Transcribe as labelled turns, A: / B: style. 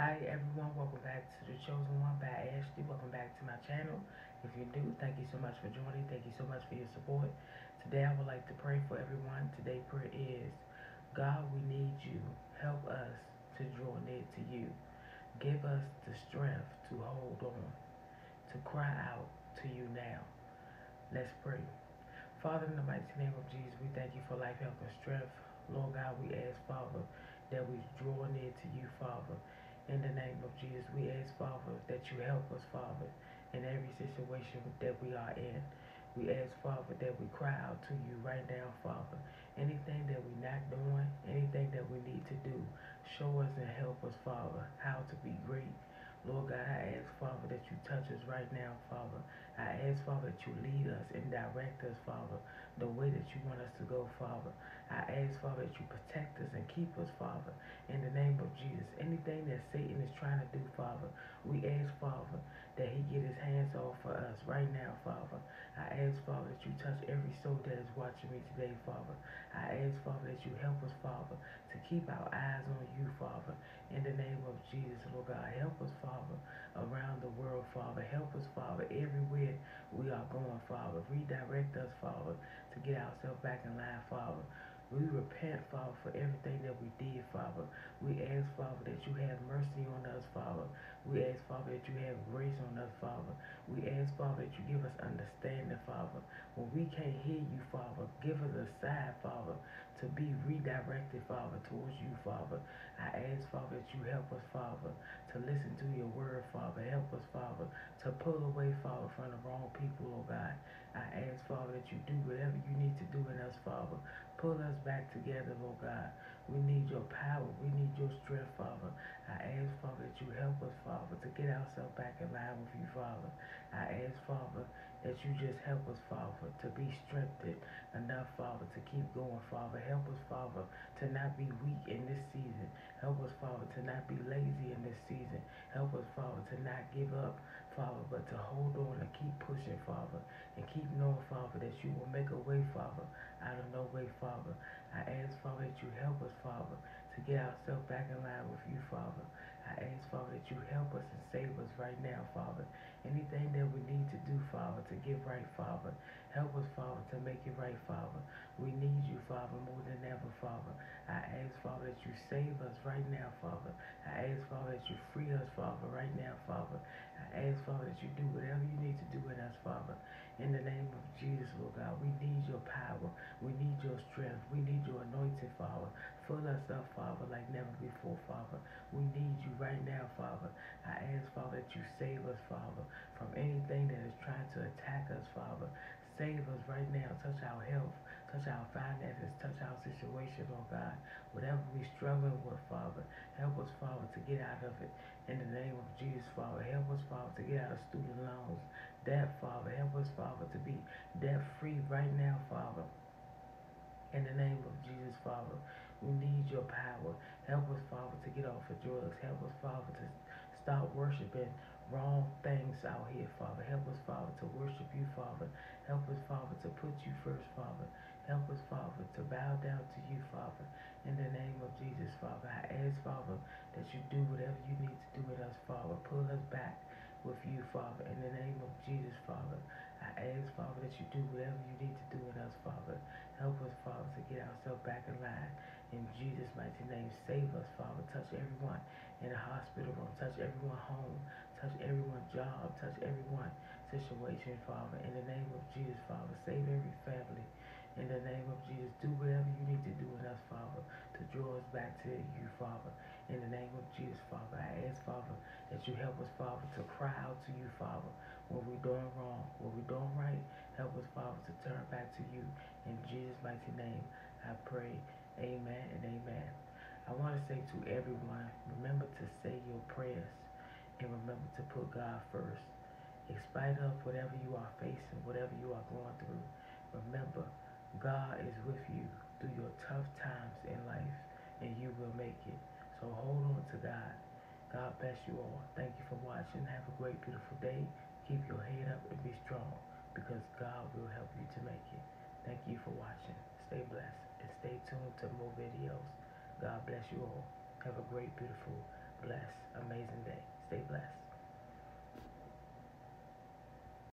A: Hi everyone, welcome back to the Chosen One by Ashley. Welcome back to my channel. If you're new, thank you so much for joining. Thank you so much for your support. Today I would like to pray for everyone. Today's prayer is, God, we need you. Help us to draw near to you. Give us the strength to hold on, to cry out to you now. Let's pray. Father, in the mighty name of Jesus, we thank you for life, health, and strength. Lord God, we ask, Father, that we draw near to you, Father. In the name of Jesus, we ask, Father, that you help us, Father, in every situation that we are in. We ask, Father, that we cry out to you right now, Father. Anything that we're not doing, anything that we need to do, show us and help us, Father, how to be great. Lord God, I ask, Father, that you touch us right now, Father. I ask, Father, that you lead us and direct us, Father, the way that you want us to go, Father. I ask, Father, that you protect us and keep us, Father, in the name of Jesus. Anything that Satan is trying to do, Father, we ask, Father, that he get his hands off for us right now, Father. I ask, Father, that you touch every soul that is watching me today, Father. I ask, Father, that you help us, Father, to keep our eyes on you, Father, in the name of Jesus, Lord God. Help us, Father, around the world, Father. Help us, Father, everywhere we are going, Father. Redirect us, Father, to get ourselves back in line, Father. We repent, Father, for everything that we did, Father. We ask, Father, that you have mercy on us, Father. We ask, Father, that you have grace on us, Father. We ask, Father, that you give us understanding, Father. When we can't hear you, Father, give us a side, Father, to be redirected, Father, towards you, Father. I ask, Father, that you help us, Father, to listen to your word, Father. Help us, Father, to pull away, Father, from the wrong people, oh God. I ask, Father, that you do whatever you need to do in us, Father. Pull us back together, Lord God. We need your power. We need your strength, Father. I ask, Father, that you help us, Father, to get ourselves back in line with you, Father. I ask, Father, that you just help us, Father, to be strengthened enough, Father, to keep going, Father. Help us, Father, to not be weak in this season. Help us, Father, to not be lazy in this season. Help us, Father, to not give up, Father, but to hold on and keep pushing, Father, and keep knowing, Father, that you will make a way, Father, out of no way, Father. I ask, Father, that you help us, Father, to get ourselves back in line with you, Father. I ask, Father, that you help us and save us right now, Father. Anything that we need to do, Father, to get right, Father. Help us, Father, to make it right, Father. We need you, Father, more than ever, Father. I ask, Father, that you save us right now, Father. I ask, Father, that you free us, Father, right now, Father. I ask, Father, that you do whatever you need to do in us, Father. In the name of Jesus, Lord God, we need your power. We need your strength. We need your anointing, Father. Fill us up, Father, like never before, Father. We need you right now, Father. I ask, Father, that you save us, Father, from anything that is trying to attack us, Father. Save us right now. Touch our health. Touch our finances. Touch our situation, Lord God. Whatever we're struggling with, Father, help us, Father, to get out of it. In the name of Jesus, Father, help us, Father, to get out of student loans. Debt, Father, help us, Father, to be debt-free right now, Father. In the name of Jesus, Father, we need your power. Help us, Father, to get off of drugs. Help us, Father, to stop worshiping wrong things out here, Father. Help us, Father, to worship you, Father. Help us, Father, to put you first, Father. Help us, Father, to bow down to you, Father. In the name of Jesus, Father, I ask, Father, that you do whatever you need to do with us, Father. Pull us back with you, Father. In the name of Jesus, Father, I ask, Father, that you do whatever you need to do with us, Father. Help us, Father, to get ourselves back in line. In Jesus' mighty name, save us, Father. Touch everyone in the hospital room. Touch everyone home. Touch everyone's job. Touch everyone's situation, Father. In the name of Jesus, Father, save every family. Back to you, Father. In the name of Jesus, Father, I ask, Father, that you help us, Father, to cry out to you, Father, when we're doing wrong, when we're doing right. Help us, Father, to turn back to you. In Jesus' mighty name, I pray. Amen and amen. I want to say to everyone, remember to say your prayers and remember to put God first. In spite of whatever you are facing, whatever you are going through, remember God is with you through your tough times in life and you will make it. So hold on to God. God bless you all. Thank you for watching. Have a great, beautiful day. Keep your head up and be strong because God will help you to make it. Thank you for watching. Stay blessed and stay tuned to more videos. God bless you all. Have a great, beautiful, blessed, amazing day. Stay blessed.